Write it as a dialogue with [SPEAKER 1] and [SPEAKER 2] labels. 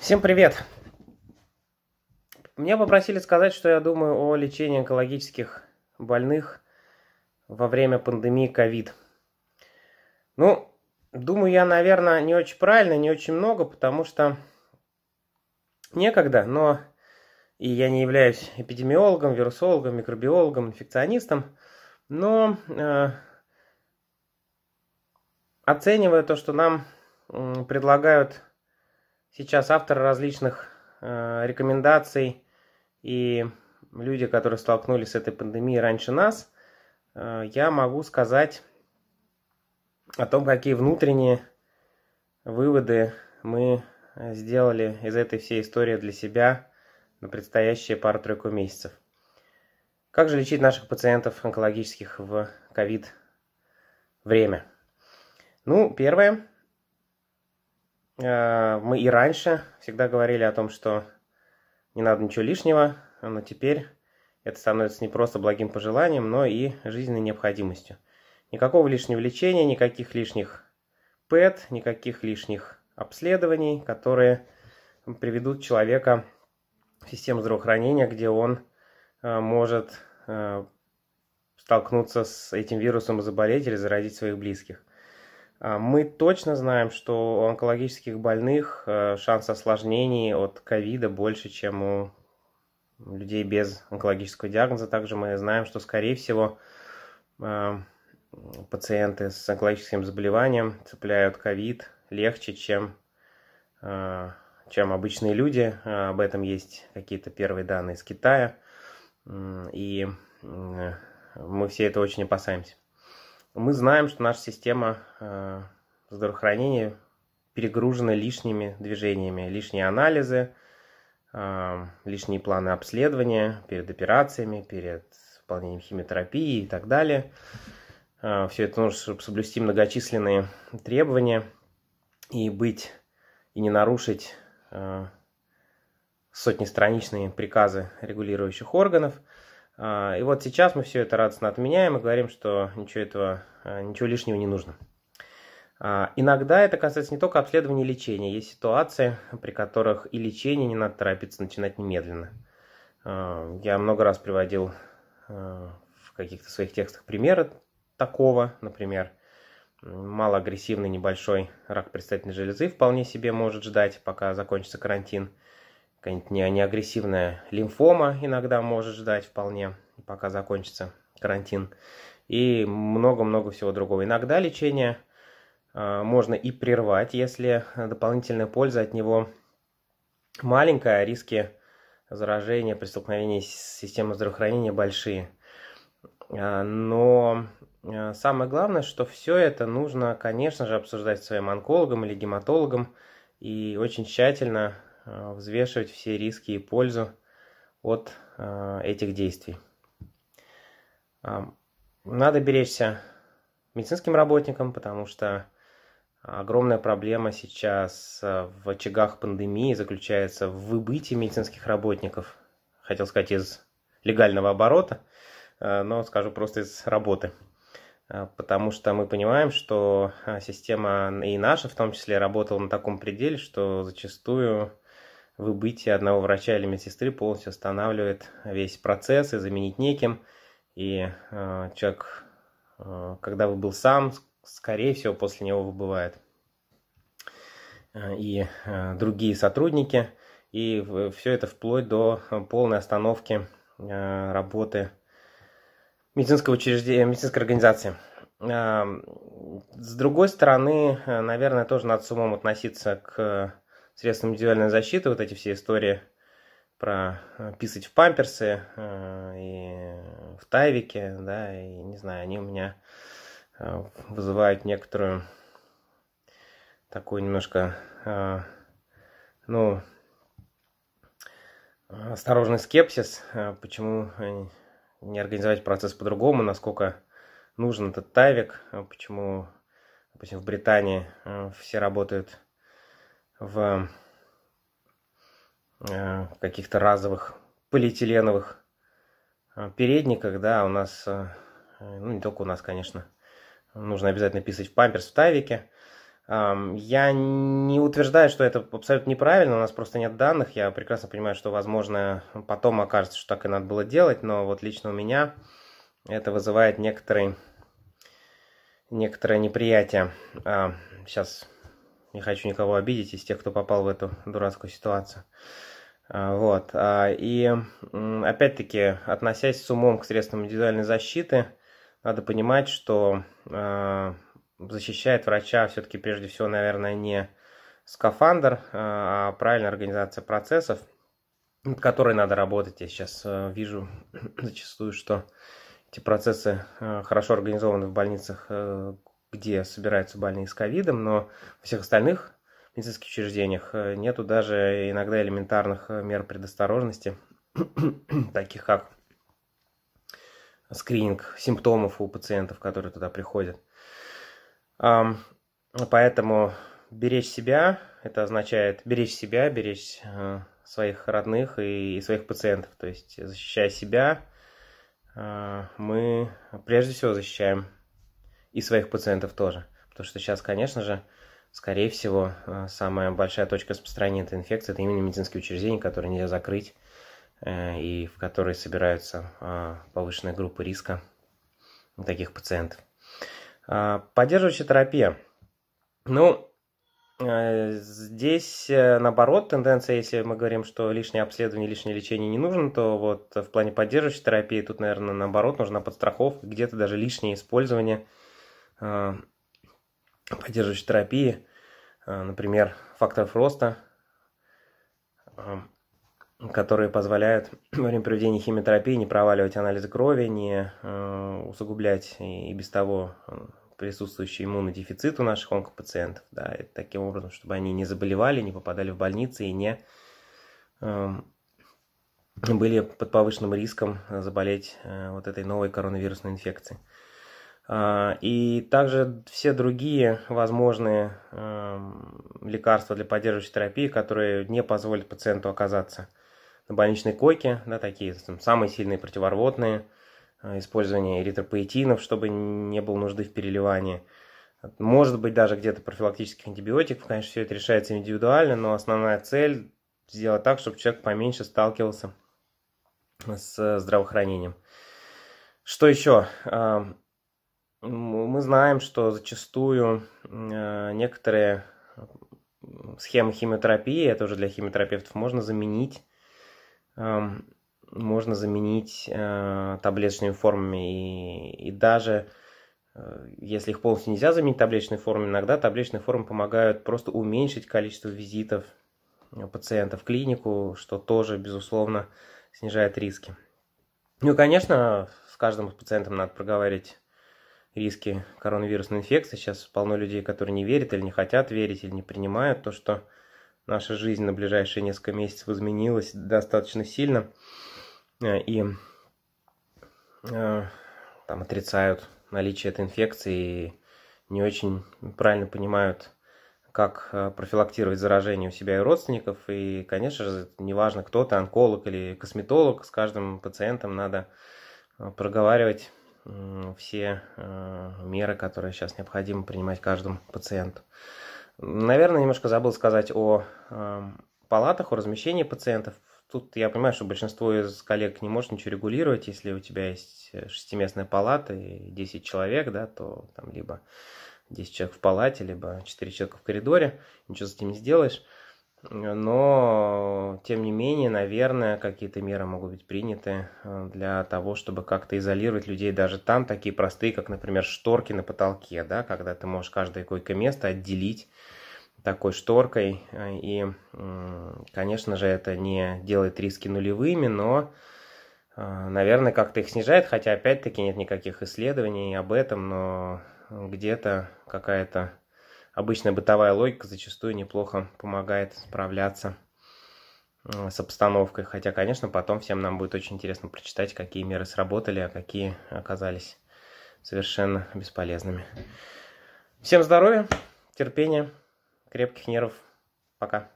[SPEAKER 1] Всем привет! Меня попросили сказать, что я думаю о лечении онкологических больных во время пандемии ковид. Ну, думаю я, наверное, не очень правильно, не очень много, потому что некогда, но и я не являюсь эпидемиологом, вирусологом, микробиологом, инфекционистом, но э, оценивая то, что нам э, предлагают сейчас авторы различных э, рекомендаций и люди, которые столкнулись с этой пандемией раньше нас, э, я могу сказать о том, какие внутренние выводы мы сделали из этой всей истории для себя на предстоящие пару-тройку месяцев. Как же лечить наших пациентов онкологических в ковид время? Ну, первое, мы и раньше всегда говорили о том, что не надо ничего лишнего, но теперь это становится не просто благим пожеланием, но и жизненной необходимостью. Никакого лишнего лечения, никаких лишних ПЭТ, никаких лишних обследований, которые приведут человека в систему здравоохранения, где он э, может э, столкнуться с этим вирусом и заболеть или заразить своих близких. А, мы точно знаем, что у онкологических больных э, шанс осложнений от ковида больше, чем у людей без онкологического диагноза. Также мы знаем, что, скорее всего, э, пациенты с онкологическим заболеванием цепляют ковид легче, чем, э, чем обычные люди. Об этом есть какие-то первые данные из Китая. И мы все это очень опасаемся. Мы знаем, что наша система э, здравоохранения перегружена лишними движениями, лишние анализы, э, лишние планы обследования перед операциями, перед выполнением химиотерапии и так далее. Э, все это нужно, чтобы соблюсти многочисленные требования и быть и не нарушить сотнестраничные приказы регулирующих органов – и вот сейчас мы все это радостно отменяем и говорим, что ничего этого, а, ничего лишнего не нужно. А, иногда это касается не только обследования и лечения. Есть ситуации, при которых и лечение не надо торопиться начинать немедленно. Я много раз приводил в каких-то своих текстах примеры такого, например, малоагрессивный небольшой рак предстательной железы вполне себе может ждать, пока закончится карантин – какая-нибудь неагрессивная лимфома иногда может ждать вполне, пока закончится карантин. И много-много всего другого. Иногда лечение э, можно и прервать, если дополнительная польза от него маленькая, а риски заражения при столкновении с системой здравоохранения большие. А, но э, самое главное, что все это нужно, конечно же, обсуждать с своим онкологом или гематологом и очень тщательно взвешивать все риски и пользу от э, этих действий. Надо беречься медицинским работникам, потому что огромная проблема сейчас э, в очагах пандемии заключается в выбытии медицинских работников, хотел сказать, из легального оборота, но скажу просто из работы. Потому что мы понимаем, что система и наша в том числе работала на таком пределе, что зачастую выбытие одного врача или медсестры полностью останавливает весь процесс и заменить неким. И э, человек, э, когда выбыл сам, скорее всего, после него выбывает. Э, и э, другие сотрудники. И все это вплоть до полной остановки э, работы медицинского учреждения, медицинской организации. С другой стороны, наверное, тоже надо с умом относиться к средства индивидуальной защиты, вот эти все истории про э, писать в памперсы э, и в тайвике, да, и не знаю, они у меня э, вызывают некоторую такую немножко, ну, осторожный скепсис, почему не организовать процесс по-другому, насколько нужен этот тайвик, почему, допустим, в Британии все работают в э, каких-то разовых полиэтиленовых э, передниках, да, у нас, э, ну не только у нас, конечно, нужно обязательно писать в памперс в тавике. Я не утверждаю, что это абсолютно неправильно, у нас просто нет данных. Я прекрасно понимаю, что, возможно, потом окажется, что так и надо было делать, но вот лично у меня это вызывает некоторый, некоторое неприятие. Сейчас не хочу никого обидеть из тех, кто попал в эту дурацкую ситуацию. Вот. И опять-таки, относясь с умом к средствам индивидуальной защиты, надо понимать, что защищает врача все-таки прежде всего, наверное, не скафандр, а правильная организация процессов, над которой надо работать. Я сейчас вижу зачастую, что эти процессы хорошо организованы в больницах, э, где собираются больные с ковидом, но во всех остальных медицинских учреждениях нету даже иногда элементарных мер предосторожности, таких как скрининг симптомов у пациентов, которые туда приходят. Поэтому беречь себя, это означает беречь себя, беречь э, своих родных и своих пациентов. То есть защищая себя, э, мы прежде всего защищаем и своих пациентов тоже. Потому что сейчас, конечно же, скорее всего, э, самая большая точка распространения этой инфекции – это именно медицинские учреждения, которые нельзя закрыть и в которые собираются повышенные группы риска таких пациентов. А, поддерживающая терапия. Ну, э, здесь, э, наоборот, тенденция, если мы говорим, что лишнее обследование, лишнее лечение не нужно, то вот в плане поддерживающей терапии тут, наверное, наоборот, нужна подстраховка, где-то даже лишнее использование поддерживающей терапии, а, например, факторов роста, которые позволяют во время проведения химиотерапии не проваливать анализы крови, не усугублять и без того присутствующий иммунодефицит у наших онкопациентов, да, и таким образом, чтобы они не заболевали, не попадали в больницы и не э, были под повышенным риском заболеть э, вот этой новой коронавирусной инфекцией. Э, и также все другие возможные э, лекарства для поддерживающей терапии, которые не позволят пациенту оказаться на больничной койке, да, такие там, самые сильные противорвотные – Э, использование эритропоэтинов, чтобы не было нужды в переливании. Может быть, даже где-то профилактических антибиотиков. Конечно, все это решается индивидуально, но основная цель сделать так, чтобы человек поменьше сталкивался с здравоохранением. Что еще? Мы знаем, что зачастую э, некоторые схемы химиотерапии, это уже для химиотерапевтов, можно заменить эм, можно заменить э, таблеточными формами. И, и даже э, если их полностью нельзя заменить таблеточной формой, иногда таблеточные формы помогают просто уменьшить количество визитов э, пациента в клинику, что тоже, безусловно, снижает риски. Ну и, конечно, с каждым пациентом надо проговаривать риски коронавирусной инфекции. Сейчас полно людей, которые не верят или не хотят верить, или не принимают то, что наша жизнь на ближайшие несколько месяцев изменилась достаточно сильно. Э, и э, там отрицают наличие этой инфекции и не очень правильно понимают, как э, профилактировать заражение у себя и родственников. И, конечно же, неважно, кто ты, онколог или косметолог, с каждым пациентом надо проговаривать все меры, которые сейчас необходимо принимать каждому пациенту. Наверное, немножко забыл сказать о палатах, о размещении пациентов. Тут я понимаю, что большинство из коллег не может ничего регулировать. Если у тебя есть э, шестиместная палата и 10 человек, да, то там либо 10 человек в палате, либо 4 человека в коридоре. Ничего с этим не сделаешь. Но, тем не менее, наверное, какие-то меры могут быть приняты э, для того, чтобы как-то изолировать людей даже там, такие простые, как, например, шторки на потолке, да, когда ты можешь каждое койко-место отделить такой шторкой. Э, и, конечно же, это не делает риски нулевыми, но, э, наверное, как-то их снижает, хотя, опять-таки, нет никаких исследований об этом, но где-то какая-то обычная бытовая логика зачастую неплохо помогает справляться с обстановкой. Хотя, конечно, потом всем нам будет очень интересно прочитать, какие меры сработали, а какие оказались совершенно бесполезными. Всем здоровья, терпения крепких нервов. Пока.